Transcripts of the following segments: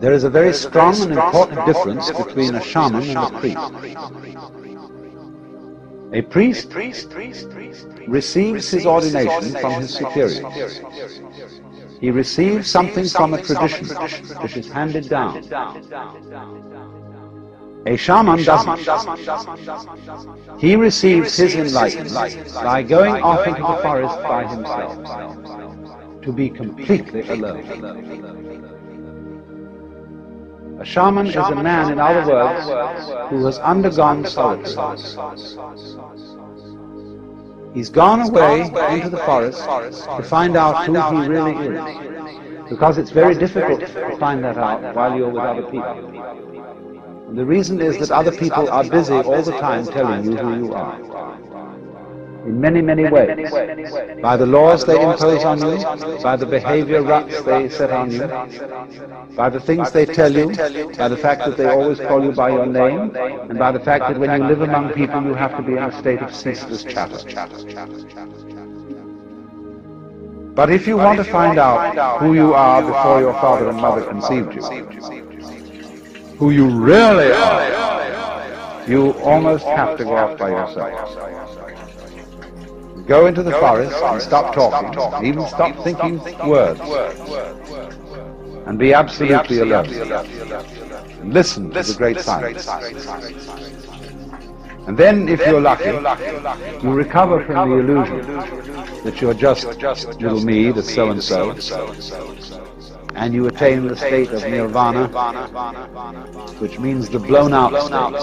There is a very strong and important difference between a shaman and a priest. A priest receives his ordination from his superiors. He receives something from a tradition which is handed down. A shaman doesn't. He receives his enlightenment by going off into the forest by himself to be completely alone. A shaman is a man, in other words, who has undergone solitude. He's gone away into the forest to find out who he really is. Because it's very difficult to find that out while you're with other people. And the reason is that other people are busy all the time telling you who you are. In many, many ways. By the laws they impose on you, by the behavior ruts they set on you, by the things they tell you, by the fact that they always call you by your name, and by the fact that when you live among people you have to be in a state of ceaseless chatter. But if you want to find out who you are before your father and mother conceived you, who you really are, you almost have to go off by yourself. Go into the forest and stop talking, even stop thinking words, and be absolutely alone. Listen to the great silence. And then, if you're lucky, you recover from the illusion that you're just little me, the so-and-so, and you attain the state of nirvana, which means the blown out state,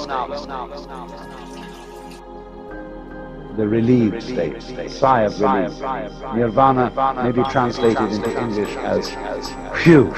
the relieved state, sigh of relief. Nirvana may be translated into English as phew.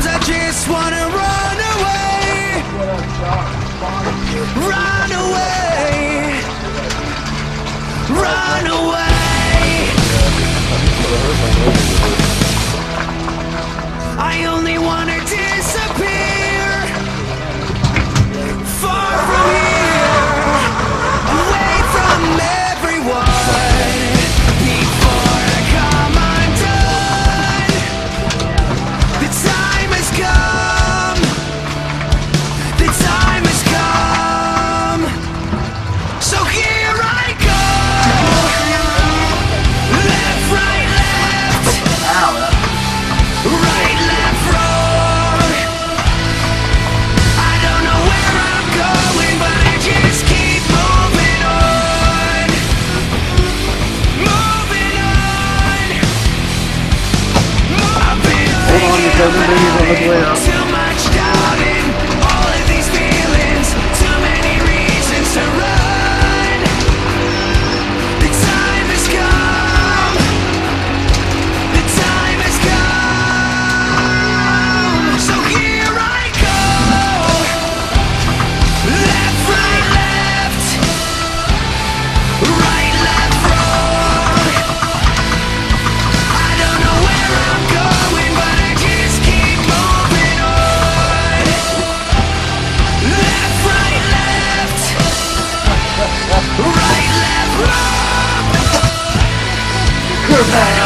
Sometimes I just wanna run away. Run away. Run away. I only wanna disappear. back.